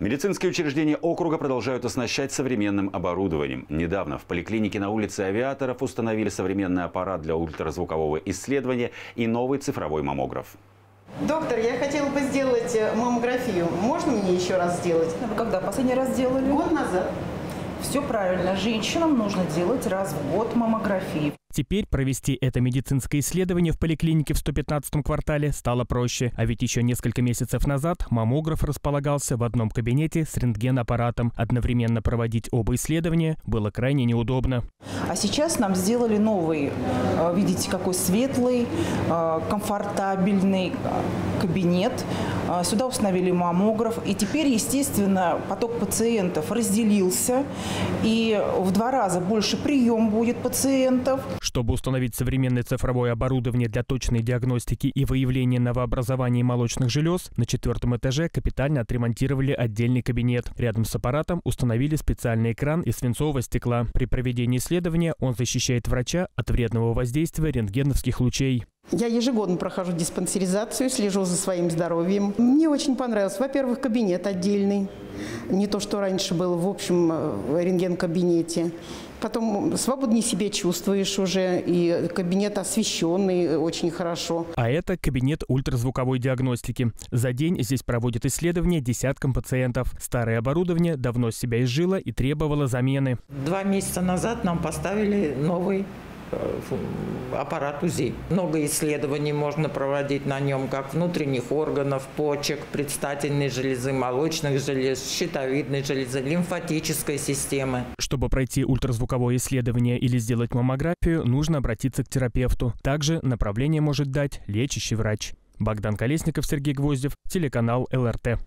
Медицинские учреждения округа продолжают оснащать современным оборудованием. Недавно в поликлинике на улице Авиаторов установили современный аппарат для ультразвукового исследования и новый цифровой маммограф. Доктор, я хотела бы сделать э, маммографию. Можно мне еще раз сделать? Вы когда последний раз делали? Год назад. Все правильно. Женщинам нужно делать раз в год маммографии. Теперь провести это медицинское исследование в поликлинике в 115-м квартале стало проще. А ведь еще несколько месяцев назад маммограф располагался в одном кабинете с рентген-аппаратом. Одновременно проводить оба исследования было крайне неудобно. А сейчас нам сделали новый, э, видите, какой светлый, э, комфортабельный э, кабинет. Сюда установили маммограф. И теперь, естественно, поток пациентов разделился. И в два раза больше прием будет пациентов. Чтобы установить современное цифровое оборудование для точной диагностики и выявления новообразований молочных желез, на четвертом этаже капитально отремонтировали отдельный кабинет. Рядом с аппаратом установили специальный экран из свинцового стекла. При проведении исследования он защищает врача от вредного воздействия рентгеновских лучей. Я ежегодно прохожу диспансеризацию, слежу за своим здоровьем. Мне очень понравилось. Во-первых, кабинет отдельный. Не то, что раньше было в общем э, рентген-кабинете. Потом свободнее себя чувствуешь уже, и кабинет освещенный очень хорошо. А это кабинет ультразвуковой диагностики. За день здесь проводят исследования десяткам пациентов. Старое оборудование давно себя изжило и требовало замены. Два месяца назад нам поставили новый аппарат УЗИ. Много исследований можно проводить на нем, как внутренних органов, почек, предстательной железы, молочных желез, щитовидной железы, лимфатической системы. Чтобы пройти ультразвуковое исследование или сделать маммографию, нужно обратиться к терапевту. Также направление может дать лечащий врач. Богдан Колесников, Сергей Гвоздев, телеканал ЛРТ.